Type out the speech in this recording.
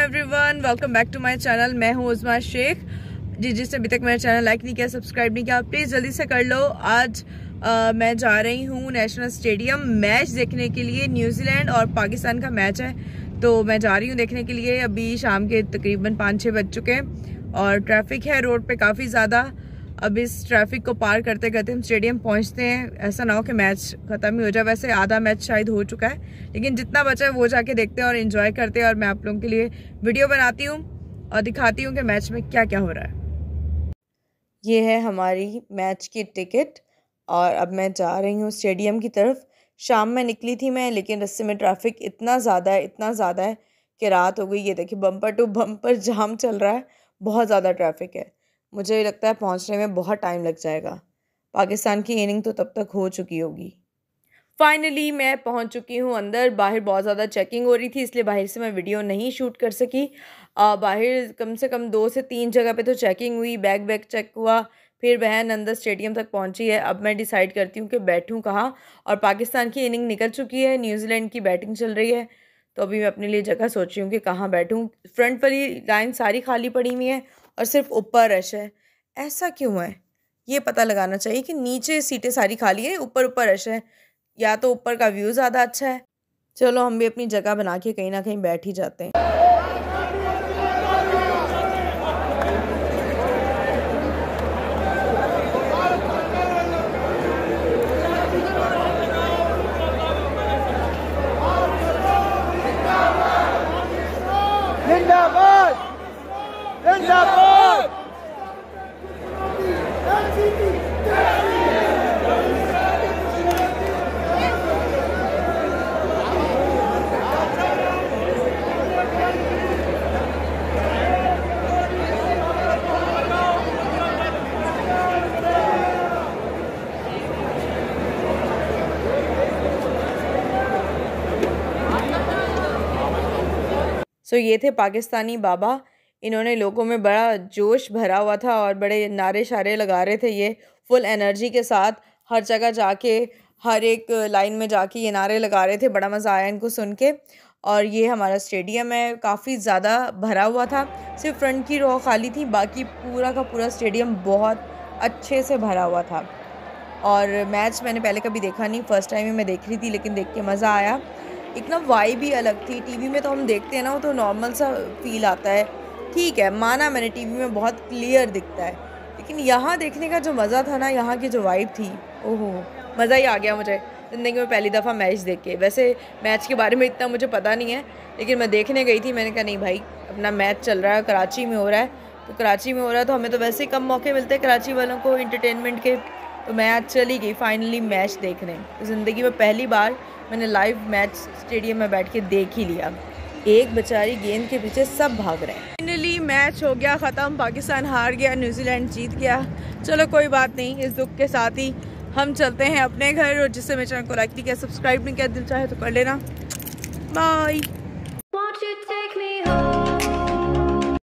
Everyone welcome back to my channel मैं हूँ उजमा शेख। जी जिसने अभी तक मेरा चैनल लाइक नहीं किया सब्सक्राइब नहीं किया प्लीज़ जल्दी से कर लो। आज आ, मैं जा रही हूँ नेशनल स्टेडियम मैच देखने के लिए। न्यूजीलैंड और पाकिस्तान का मैच है। तो मैं जा रही हूँ देखने के लिए। अभी शाम के तकरीबन पाँच छः बज चुके हैं और ट्रैफ़िक है रोड पे काफ़ी ज़्यादा। अब इस ट्रैफ़िक को पार करते करते हम स्टेडियम पहुँचते हैं। ऐसा ना हो कि मैच ख़त्म ही हो जाए। वैसे आधा मैच शायद हो चुका है, लेकिन जितना बचा है वो जाके देखते हैं और इन्जॉय करते हैं। और मैं आप लोगों के लिए वीडियो बनाती हूँ और दिखाती हूँ कि मैच में क्या क्या हो रहा है। ये है हमारी मैच की टिकट और अब मैं जा रही हूँ स्टेडियम की तरफ़। शाम में निकली थी मैं, लेकिन रस्ते में ट्रैफ़िक इतना ज़्यादा है, इतना ज़्यादा है कि रात हो गई। ये देखिए बम्पर टू बम्पर जाम चल रहा है। बहुत ज़्यादा ट्रैफ़िक है। मुझे लगता है पहुँचने में बहुत टाइम लग जाएगा। पाकिस्तान की इनिंग तो तब तक हो चुकी होगी। फाइनली मैं पहुँच चुकी हूँ अंदर। बाहर बहुत ज़्यादा चेकिंग हो रही थी इसलिए बाहर से मैं वीडियो नहीं शूट कर सकी। आ, बाहर कम से कम दो से तीन जगह पे तो चेकिंग हुई बैग वैग चेक हुआ। फिर बहन अंदर स्टेडियम तक पहुँची है। अब मैं डिसाइड करती हूँ कि बैठूँ कहाँ। और पाकिस्तान की इनिंग निकल चुकी है। न्यूजीलैंड की बैटिंग चल रही है। तो अभी मैं अपने लिए जगह सोच रही हूँ कि कहाँ बैठूँ। फ्रंट वाली लाइन सारी खाली पड़ी हुई है। और सिर्फ़ ऊपर रश है। ऐसा क्यों है? ये पता लगाना चाहिए कि नीचे सीटें सारी खाली है, ऊपर ऊपर रश है। या तो ऊपर का व्यू ज़्यादा अच्छा है। चलो, हम भी अपनी जगह बना के कहीं ना कहीं बैठ ही जाते हैं। सो ये थे पाकिस्तानी बाबा इन्होंने लोगों में बड़ा जोश भरा हुआ था और बड़े नारे शारे लगा रहे थे ये फुल एनर्जी के साथ हर जगह जाके, हर एक लाइन में जाके ये नारे लगा रहे थे, बड़ा मज़ा आया इनको सुन के। और ये हमारा स्टेडियम है, काफ़ी ज़्यादा भरा हुआ था, सिर्फ़ फ्रंट की रो खाली थी, बाकी पूरा का पूरा स्टेडियम बहुत अच्छे से भरा हुआ था। और मैच मैंने पहले कभी देखा नहीं फ़र्स्ट टाइम ही मैं देख रही थी, लेकिन देख के मज़ा आया। एक ना वाई भी अलग थी टीवी में तो हम देखते हैं ना, वो तो नॉर्मल सा फील आता है। ठीक है, माना मैंने टीवी में बहुत क्लियर दिखता है। लेकिन यहाँ देखने का जो मज़ा था ना, यहाँ की जो वाइब थी, ओहो, मज़ा ही आ गया मुझे। ज़िंदगी में पहली दफ़ा मैच देख के। वैसे मैच के बारे में इतना मुझे पता नहीं है, लेकिन मैं देखने गई थी, मैंने कहा, नहीं भाई, अपना मैच चल रहा है, कराची में हो रहा है। तो कराची में हो रहा है तो हमें तो वैसे ही कम मौके मिलते हैं कराची वालों को इंटरटेनमेंट के। तो मैं आज चली गई फाइनली मैच देखने। ज़िंदगी में पहली बार मैंने लाइव मैच स्टेडियम में बैठ के देख ही लिया। एक बेचारी गेंद के पीछे सब भाग रहे हैं। मैच हो गया, ख़त्म। पाकिस्तान हार गया, न्यूजीलैंड जीत गया। चलो, कोई बात नहीं, इस दुख के साथ ही हम चलते हैं अपने घर, और जिससे मेरे चैनल को लाइक नहीं किया सब्सक्राइब नहीं किया, दिल चाहे तो कर लेना। बाय